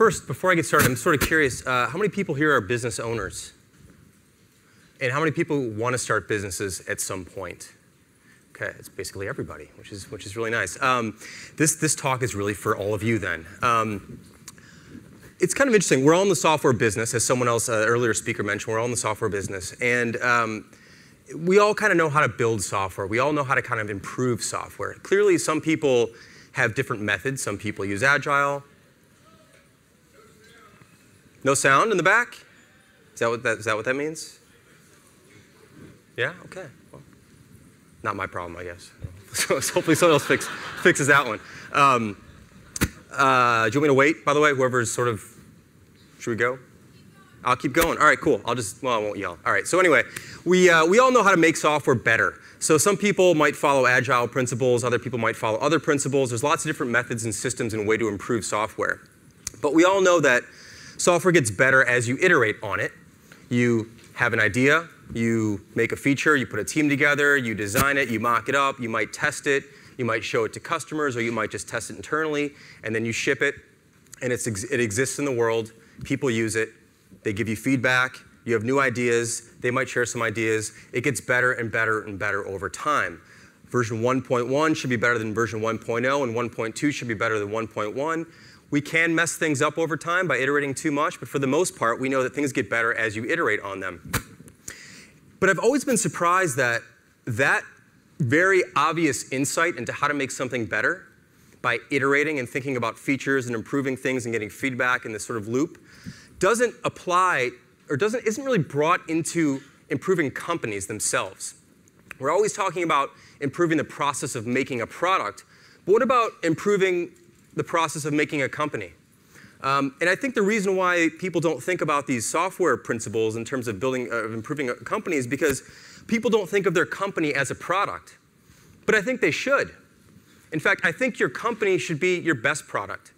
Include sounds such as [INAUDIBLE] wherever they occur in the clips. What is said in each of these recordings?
first, before I get started, I'm sort of curious. Uh, how many people here are business owners? And how many people want to start businesses at some point? Okay, it's basically everybody, which is which is really nice. Um, this this talk is really for all of you then. Um, it's kind of interesting. We're all in the software business, as someone else, uh, earlier speaker mentioned. We're all in the software business, and um, we all kind of know how to build software. We all know how to kind of improve software. Clearly, some people have different methods. Some people use agile. No sound in the back. Is that what that, is that, what that means? Yeah. Okay. Well, not my problem, I guess. [LAUGHS] So hopefully someone else fix, fixes that one. Um, uh, do you want me to wait, by the way? Whoever's sort of, should we go? I'll keep going. All right, cool. I'll just, well, I won't yell. All right, so anyway, we, uh, we all know how to make software better. So some people might follow agile principles, other people might follow other principles. There's lots of different methods and systems and way to improve software. But we all know that software gets better as you iterate on it. You have an idea, you make a feature, you put a team together, you design it, you mock it up, you might test it, you might show it to customers, or you might just test it internally, and then you ship it, and it exists in the world. People use it, they give you feedback, you have new ideas, they might share some ideas. It gets better and better and better over time. Version 1.1 should be better than version 1.0, and 1.2 should be better than 1.1. We can mess things up over time by iterating too much, but for the most part, we know that things get better as you iterate on them. But I've always been surprised that that very obvious insight into how to make something better by iterating and thinking about features and improving things and getting feedback in this sort of loop doesn't apply or doesn't isn't really brought into improving companies themselves. We're always talking about improving the process of making a product, but what about improving the process of making a company? Um, and I think the reason why people don't think about these software principles in terms of building, uh, of improving a company is because people don't think of their company as a product. But I think they should. In fact, I think your company should be your best product.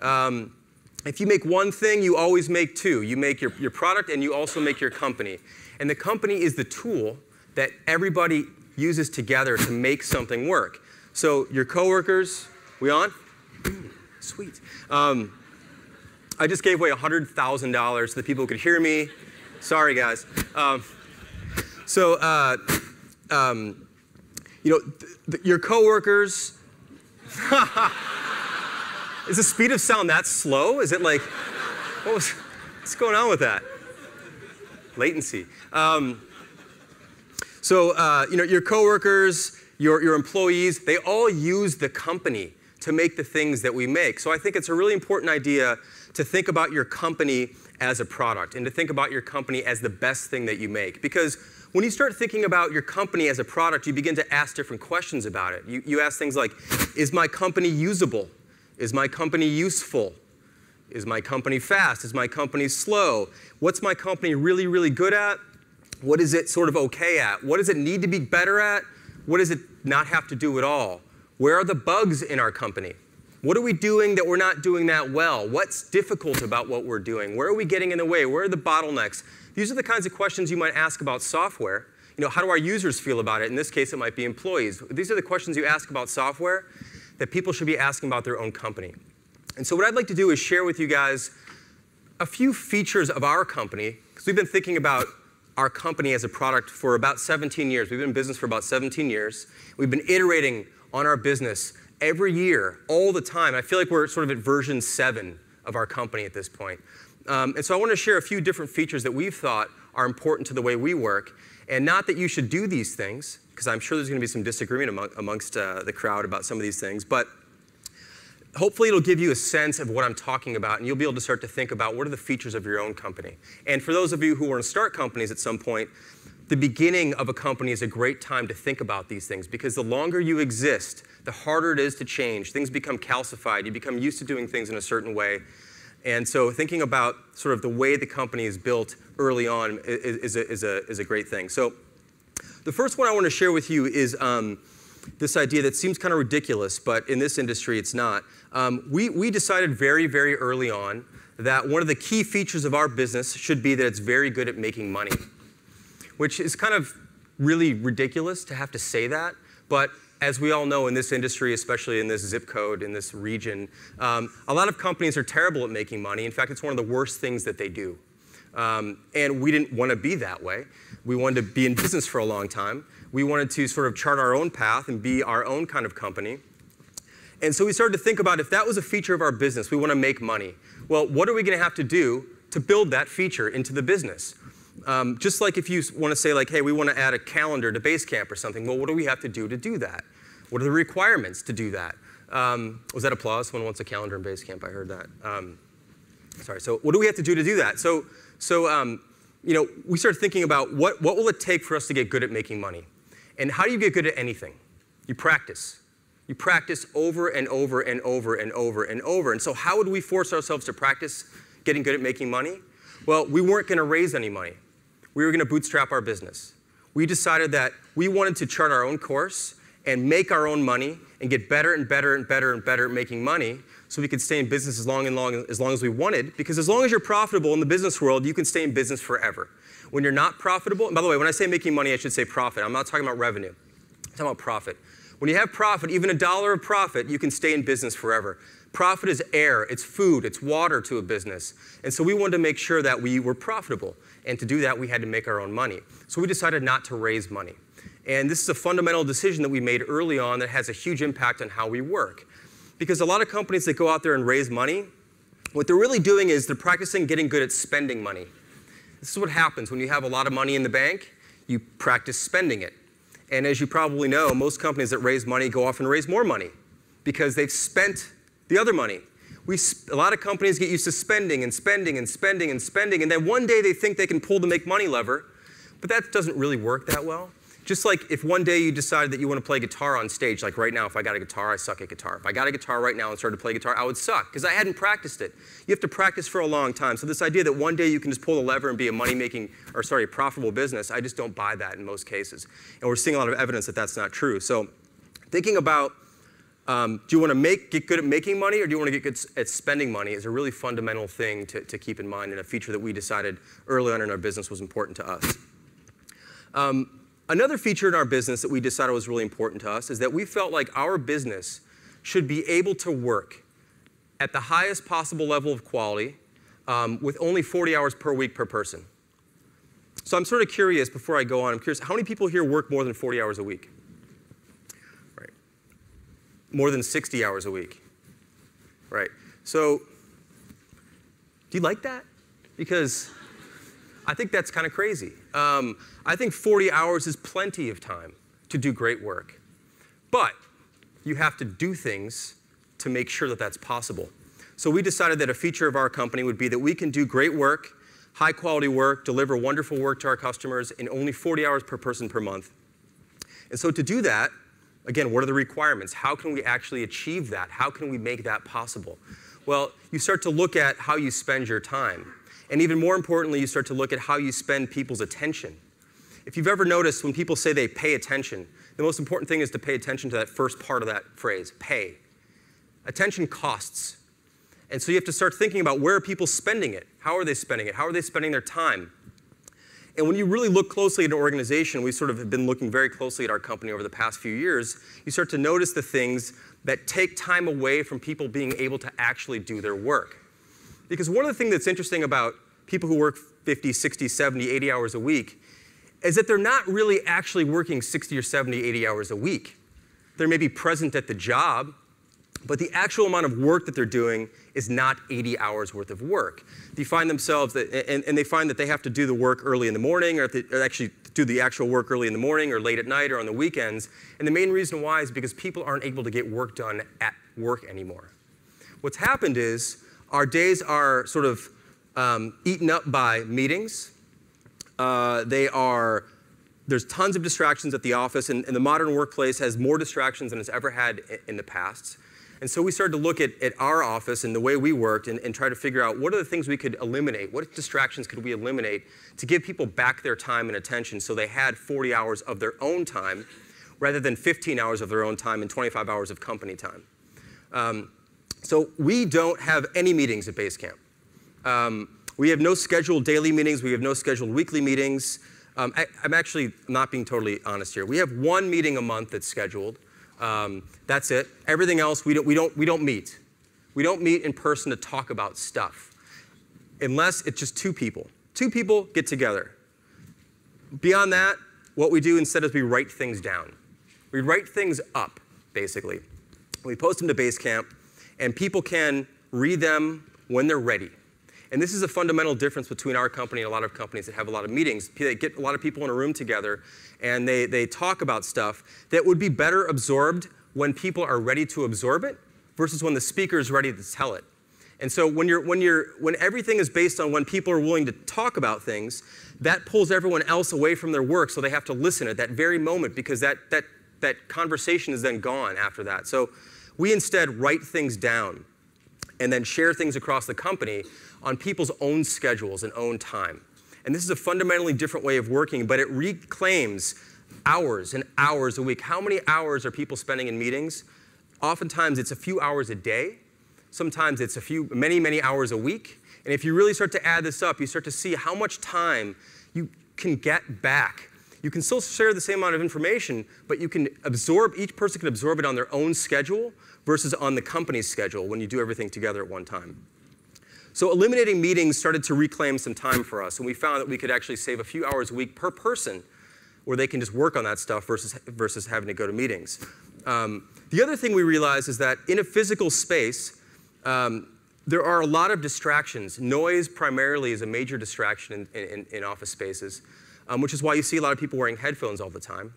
Um, if you make one thing, you always make two. You make your, your product and you also make your company. And the company is the tool that everybody uses together to make something work. So your coworkers, we on? [CLEARS THROAT] Sweet. Um, I just gave away $100,000 to the people could hear me. Sorry, guys. Um, so, uh, um, you know, th- th- your coworkers. [LAUGHS] Is the speed of sound that slow? Is it like, what was, what's going on with that? Latency. Um, so, uh, you know, your coworkers, your, your employees, they all use the company to make the things that we make. So I think it's a really important idea to think about your company as a product and to think about your company as the best thing that you make. Because when you start thinking about your company as a product, you begin to ask different questions about it. You, you ask things like Is my company usable? Is my company useful? Is my company fast? Is my company slow? What's my company really, really good at? What is it sort of okay at? What does it need to be better at? What does it not have to do at all? Where are the bugs in our company? What are we doing that we're not doing that well? What's difficult about what we're doing? Where are we getting in the way? Where are the bottlenecks? These are the kinds of questions you might ask about software. You know, how do our users feel about it? In this case, it might be employees. These are the questions you ask about software that people should be asking about their own company. And so what I'd like to do is share with you guys a few features of our company, because we've been thinking about our company as a product for about 17 years. We've been in business for about 17 years. We've been iterating on our business every year, all the time. I feel like we're sort of at version seven of our company at this point. Um, and so I want to share a few different features that we've thought are important to the way we work. And not that you should do these things, because I'm sure there's going to be some disagreement among, amongst uh, the crowd about some of these things, but hopefully it'll give you a sense of what I'm talking about, and you'll be able to start to think about what are the features of your own company. And for those of you who want to start companies at some point, the beginning of a company is a great time to think about these things because the longer you exist, the harder it is to change. Things become calcified. You become used to doing things in a certain way. And so thinking about sort of the way the company is built early on is, is, a, is, a, is a great thing. So the first one I want to share with you is um, this idea that seems kind of ridiculous, but in this industry it's not. Um, we, we decided very, very early on that one of the key features of our business should be that it's very good at making money which is kind of really ridiculous to have to say that. But as we all know in this industry, especially in this zip code, in this region, um, a lot of companies are terrible at making money. In fact, it's one of the worst things that they do. Um, and we didn't want to be that way. We wanted to be in business for a long time. We wanted to sort of chart our own path and be our own kind of company. And so we started to think about if that was a feature of our business, we want to make money. Well, what are we going to have to do to build that feature into the business? Um, just like if you want to say like, hey, we want to add a calendar to Basecamp or something, well, what do we have to do to do that? What are the requirements to do that? Um, was that applause? Someone wants a calendar in Basecamp. I heard that. Um, sorry. So what do we have to do to do that? So, so um, you know, we started thinking about what, what will it take for us to get good at making money? And how do you get good at anything? You practice. You practice over and over and over and over and over. And so how would we force ourselves to practice getting good at making money? Well, we weren't going to raise any money we were going to bootstrap our business. We decided that we wanted to chart our own course and make our own money and get better and better and better and better at making money so we could stay in business as long and long as long as we wanted because as long as you're profitable in the business world you can stay in business forever when you're not profitable and by the way when i say making money i should say profit i'm not talking about revenue i'm talking about profit when you have profit even a dollar of profit you can stay in business forever profit is air it's food it's water to a business and so we wanted to make sure that we were profitable and to do that, we had to make our own money. So we decided not to raise money. And this is a fundamental decision that we made early on that has a huge impact on how we work. Because a lot of companies that go out there and raise money, what they're really doing is they're practicing getting good at spending money. This is what happens when you have a lot of money in the bank, you practice spending it. And as you probably know, most companies that raise money go off and raise more money because they've spent the other money we, a lot of companies get used to spending and spending and spending and spending, and then one day they think they can pull the make money lever, but that doesn't really work that well. Just like if one day you decided that you want to play guitar on stage, like right now, if I got a guitar, I suck at guitar. If I got a guitar right now and started to play guitar, I would suck because I hadn't practiced it. You have to practice for a long time. So this idea that one day you can just pull the lever and be a money-making, or sorry, a profitable business, I just don't buy that in most cases. And we're seeing a lot of evidence that that's not true. So thinking about um, do you want to make, get good at making money or do you want to get good at spending money is a really fundamental thing to, to keep in mind and a feature that we decided early on in our business was important to us. Um, another feature in our business that we decided was really important to us is that we felt like our business should be able to work at the highest possible level of quality um, with only 40 hours per week per person. So I'm sort of curious before I go on, I'm curious, how many people here work more than 40 hours a week? Right. More than 60 hours a week. Right. So, do you like that? Because I think that's kind of crazy. Um, I think 40 hours is plenty of time to do great work. But you have to do things to make sure that that's possible. So we decided that a feature of our company would be that we can do great work, high quality work, deliver wonderful work to our customers in only 40 hours per person per month. And so to do that, Again, what are the requirements? How can we actually achieve that? How can we make that possible? Well, you start to look at how you spend your time. And even more importantly, you start to look at how you spend people's attention. If you've ever noticed when people say they pay attention, the most important thing is to pay attention to that first part of that phrase pay. Attention costs. And so you have to start thinking about where are people spending it? How are they spending it? How are they spending their time? And when you really look closely at an organization, we sort of have been looking very closely at our company over the past few years, you start to notice the things that take time away from people being able to actually do their work. Because one of the things that's interesting about people who work 50, 60, 70, 80 hours a week is that they're not really actually working 60 or 70, 80 hours a week. They're maybe present at the job, but the actual amount of work that they're doing is not 80 hours worth of work. They find themselves, that, and, and they find that they have to do the work early in the morning, or, they, or actually do the actual work early in the morning, or late at night, or on the weekends. And the main reason why is because people aren't able to get work done at work anymore. What's happened is our days are sort of um, eaten up by meetings. Uh, they are there's tons of distractions at the office, and, and, the modern workplace has more distractions than it's ever had in, the past. And so we started to look at, at our office and the way we worked and, and try to figure out what are the things we could eliminate? What distractions could we eliminate to give people back their time and attention so they had 40 hours of their own time rather than 15 hours of their own time and 25 hours of company time? Um, so we don't have any meetings at Basecamp. Um, we have no scheduled daily meetings. We have no scheduled weekly meetings. Um, I, am actually not being totally honest here. We have one meeting a month that's scheduled. Um, that's it. Everything else, we don't, we, don't, we don't meet. We don't meet in person to talk about stuff unless it's just two people. Two people get together. Beyond that, what we do instead is we write things down. We write things up, basically. We post them to Basecamp, and people can read them when they're ready. And this is a fundamental difference between our company and a lot of companies that have a lot of meetings. They get a lot of people in a room together and they, they talk about stuff that would be better absorbed when people are ready to absorb it versus when the speaker is ready to tell it. And so when, you're, when, you're, when everything is based on when people are willing to talk about things, that pulls everyone else away from their work so they have to listen at that very moment because that, that, that conversation is then gone after that. So we instead write things down and then share things across the company on people's own schedules and own time. And this is a fundamentally different way of working, but it reclaims hours and hours a week. How many hours are people spending in meetings? Oftentimes it's a few hours a day. Sometimes it's a few, many, many hours a week. And if you really start to add this up, you start to see how much time you can get back. You can still share the same amount of information, but you can absorb, each person can absorb it on their own schedule versus on the company's schedule when you do everything together at one time. So eliminating meetings started to reclaim some time for us, and we found that we could actually save a few hours a week per person where they can just work on that stuff versus, versus having to go to meetings. Um, the other thing we realized is that in a physical space, um, there are a lot of distractions. Noise primarily is a major distraction in, in, in office spaces, um, which is why you see a lot of people wearing headphones all the time.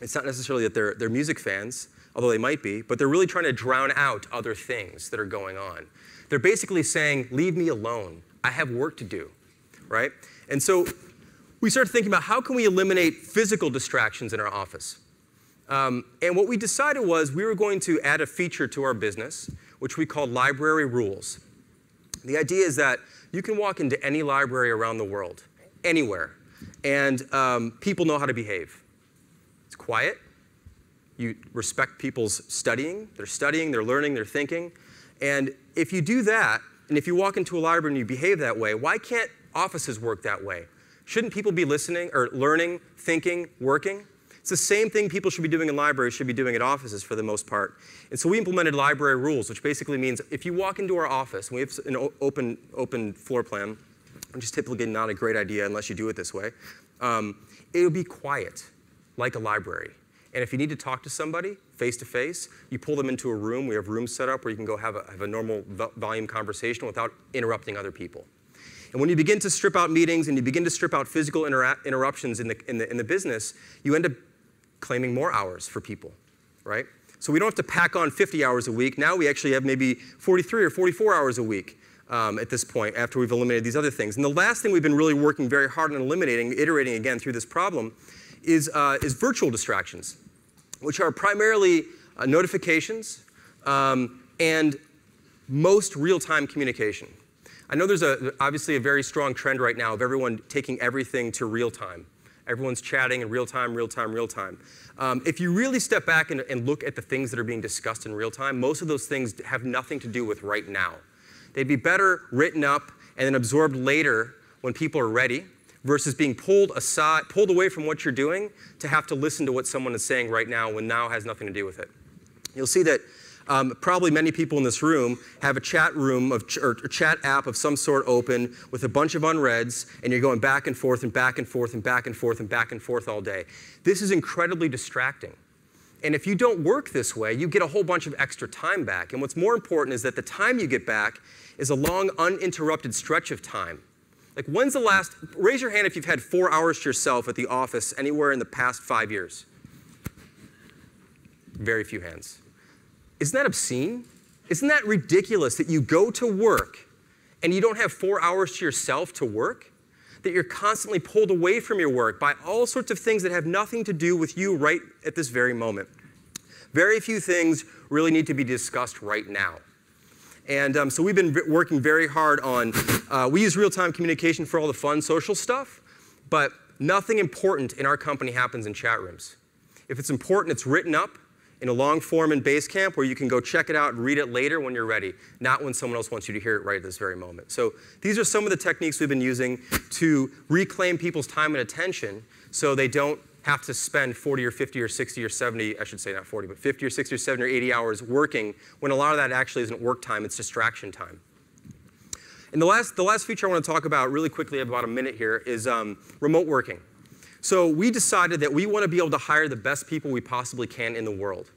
It's not necessarily that they're, they're music fans, although they might be, but they're really trying to drown out other things that are going on. They're basically saying, leave me alone. I have work to do, right? And so we started thinking about how can we eliminate physical distractions in our office? Um, and what we decided was we were going to add a feature to our business, which we call library rules. The idea is that you can walk into any library around the world, anywhere, and um, people know how to behave. It's quiet. You respect people's studying. They're studying, they're learning, they're thinking. And if you do that, and if you walk into a library and you behave that way, why can't offices work that way? Shouldn't people be listening or learning, thinking, working? It's the same thing people should be doing in libraries should be doing at offices for the most part. And so we implemented library rules, which basically means if you walk into our office, we have an open, open floor plan, which is typically not a great idea unless you do it this way, um, it'll be quiet, like a library. And if you need to talk to somebody face to face, you pull them into a room. We have rooms set up where you can go have a, have a normal volume conversation without interrupting other people. And when you begin to strip out meetings and you begin to strip out physical interruptions in the, in, the, in the business, you end up claiming more hours for people, right? So we don't have to pack on 50 hours a week. Now we actually have maybe 43 or 44 hours a week um, at this point after we've eliminated these other things. And the last thing we've been really working very hard on eliminating, iterating again through this problem, is, uh, is virtual distractions which are primarily uh, notifications um, and most real-time communication. I know there's a, obviously a very strong trend right now of everyone taking everything to real time. Everyone's chatting in real time, real time, real time. Um, if you really step back and, and look at the things that are being discussed in real time, most of those things have nothing to do with right now. They'd be better written up and then absorbed later when people are ready versus being pulled aside, pulled away from what you're doing to have to listen to what someone is saying right now when now has nothing to do with it. You'll see that um, probably many people in this room have a chat room of ch- or chat app of some sort open with a bunch of unreads, and you're going back and forth and back and forth and back and forth and back and forth all day. This is incredibly distracting. And if you don't work this way, you get a whole bunch of extra time back. And what's more important is that the time you get back is a long, uninterrupted stretch of time like, when's the last, raise your hand if you've had four hours to yourself at the office anywhere in the past five years. Very few hands. Isn't that obscene? Isn't that ridiculous that you go to work and you don't have four hours to yourself to work? That you're constantly pulled away from your work by all sorts of things that have nothing to do with you right at this very moment. Very few things really need to be discussed right now. And um, so we've been working very hard on, uh, we use real-time communication for all the fun social stuff, but nothing important in our company happens in chat rooms. If it's important, it's written up, in a long form in Basecamp where you can go check it out and read it later when you're ready, not when someone else wants you to hear it right at this very moment. So these are some of the techniques we've been using to reclaim people's time and attention so they don't have to spend 40 or 50 or 60 or 70, I should say not 40, but 50 or 60 or 70 or 80 hours working when a lot of that actually isn't work time, it's distraction time. And the last, the last feature I want to talk about really quickly, about a minute here, is um, remote working. So we decided that we want to be able to hire the best people we possibly can in the world.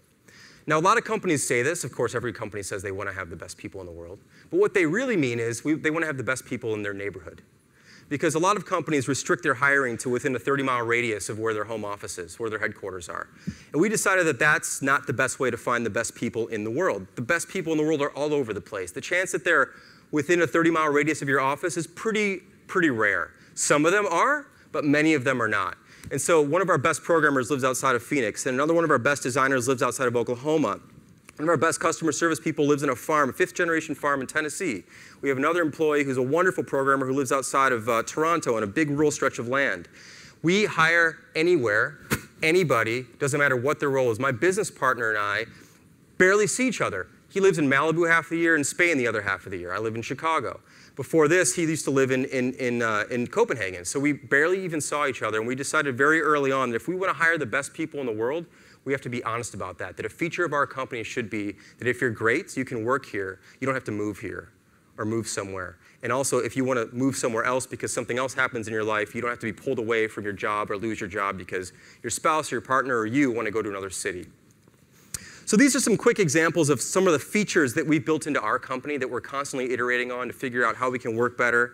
Now, a lot of companies say this. Of course, every company says they want to have the best people in the world. But what they really mean is we, they want to have the best people in their neighborhood. Because a lot of companies restrict their hiring to within a 30 mile radius of where their home office is, where their headquarters are. And we decided that that's not the best way to find the best people in the world. The best people in the world are all over the place. The chance that they're within a 30 mile radius of your office is pretty, pretty rare. Some of them are, but many of them are not. And so one of our best programmers lives outside of Phoenix, and another one of our best designers lives outside of Oklahoma. One of our best customer service people lives in a farm, a fifth generation farm in Tennessee. We have another employee who's a wonderful programmer who lives outside of uh, Toronto on a big rural stretch of land. We hire anywhere, anybody, doesn't matter what their role is. My business partner and I barely see each other. He lives in Malibu half the year and Spain the other half of the year. I live in Chicago. Before this, he used to live in, in, in, uh, in Copenhagen. So we barely even saw each other. And we decided very early on that if we want to hire the best people in the world, we have to be honest about that. That a feature of our company should be that if you're great, you can work here. You don't have to move here or move somewhere. And also, if you want to move somewhere else because something else happens in your life, you don't have to be pulled away from your job or lose your job because your spouse or your partner or you want to go to another city. So these are some quick examples of some of the features that we've built into our company that we're constantly iterating on to figure out how we can work better.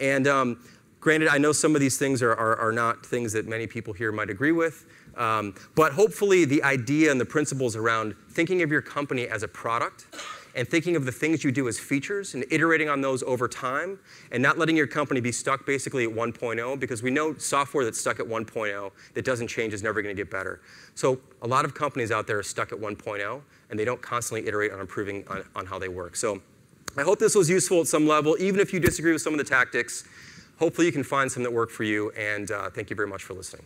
And um, granted, I know some of these things are, are, are, not things that many people here might agree with, um, but hopefully the idea and the principles around thinking of your company as a product and thinking of the things you do as features and iterating on those over time and not letting your company be stuck basically at 1.0 because we know software that's stuck at 1.0 that doesn't change is never going to get better. So a lot of companies out there are stuck at 1.0 and they don't constantly iterate on improving on, on how they work. So I hope this was useful at some level, even if you disagree with some of the tactics. Hopefully you can find some that work for you, and uh, thank you very much for listening.